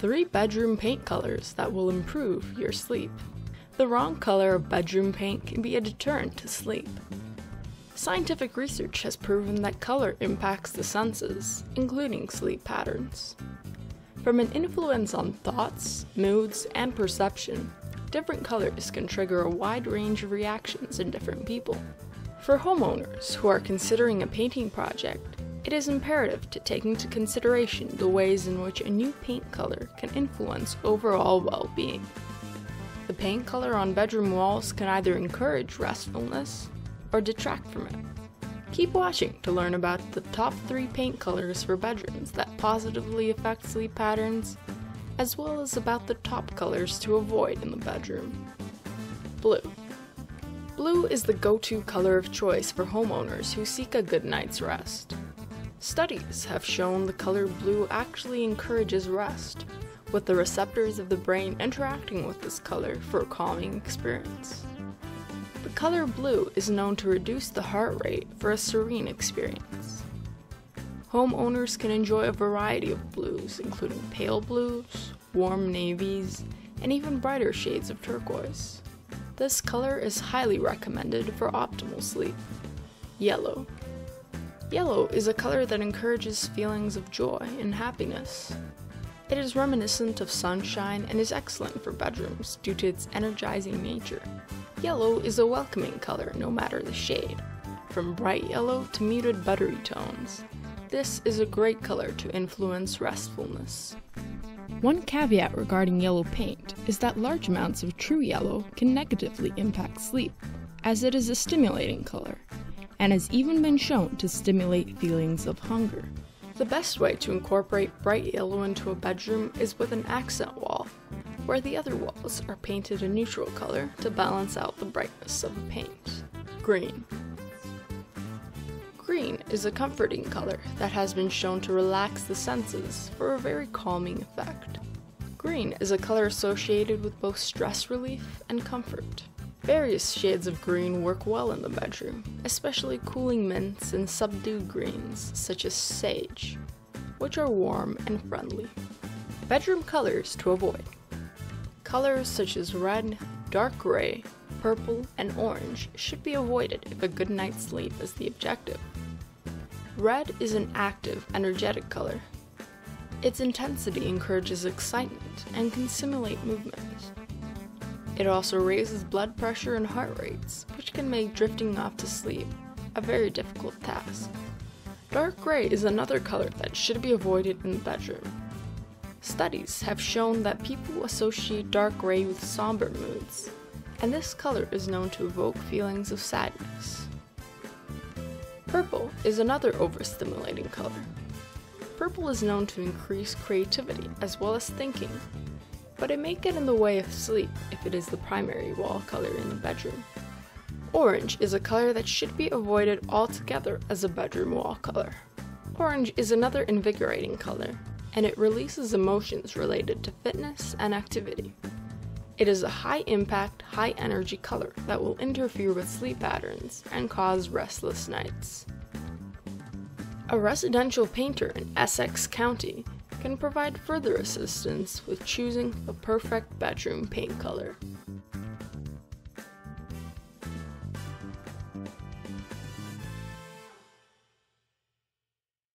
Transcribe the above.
Three bedroom paint colors that will improve your sleep. The wrong color of bedroom paint can be a deterrent to sleep. Scientific research has proven that color impacts the senses, including sleep patterns. From an influence on thoughts, moods, and perception, different colors can trigger a wide range of reactions in different people. For homeowners who are considering a painting project, it is imperative to take into consideration the ways in which a new paint color can influence overall well being. The paint color on bedroom walls can either encourage restfulness or detract from it. Keep watching to learn about the top three paint colors for bedrooms that positively affect sleep patterns, as well as about the top colors to avoid in the bedroom. Blue. Blue is the go to color of choice for homeowners who seek a good night's rest. Studies have shown the color blue actually encourages rest, with the receptors of the brain interacting with this color for a calming experience. The color blue is known to reduce the heart rate for a serene experience. Homeowners can enjoy a variety of blues, including pale blues, warm navies, and even brighter shades of turquoise. This color is highly recommended for optimal sleep. Yellow. Yellow is a color that encourages feelings of joy and happiness. It is reminiscent of sunshine and is excellent for bedrooms due to its energizing nature. Yellow is a welcoming color no matter the shade, from bright yellow to muted buttery tones. This is a great color to influence restfulness. One caveat regarding yellow paint is that large amounts of true yellow can negatively impact sleep, as it is a stimulating color and has even been shown to stimulate feelings of hunger. The best way to incorporate bright yellow into a bedroom is with an accent wall, where the other walls are painted a neutral color to balance out the brightness of the paint. Green. Green is a comforting color that has been shown to relax the senses for a very calming effect. Green is a color associated with both stress relief and comfort. Various shades of green work well in the bedroom, especially cooling mints and subdued greens such as sage, which are warm and friendly. Bedroom colors to avoid. Colors such as red, dark gray, purple, and orange should be avoided if a good night's sleep is the objective. Red is an active, energetic color. Its intensity encourages excitement and can simulate movement. It also raises blood pressure and heart rates, which can make drifting off to sleep a very difficult task. Dark gray is another color that should be avoided in the bedroom. Studies have shown that people associate dark gray with somber moods, and this color is known to evoke feelings of sadness. Purple is another overstimulating color. Purple is known to increase creativity as well as thinking, but it may get in the way of sleep if it is the primary wall color in the bedroom. Orange is a color that should be avoided altogether as a bedroom wall color. Orange is another invigorating color, and it releases emotions related to fitness and activity. It is a high impact, high energy color that will interfere with sleep patterns and cause restless nights. A residential painter in Essex County can provide further assistance with choosing the perfect bedroom paint color.